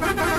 Ha ha ha!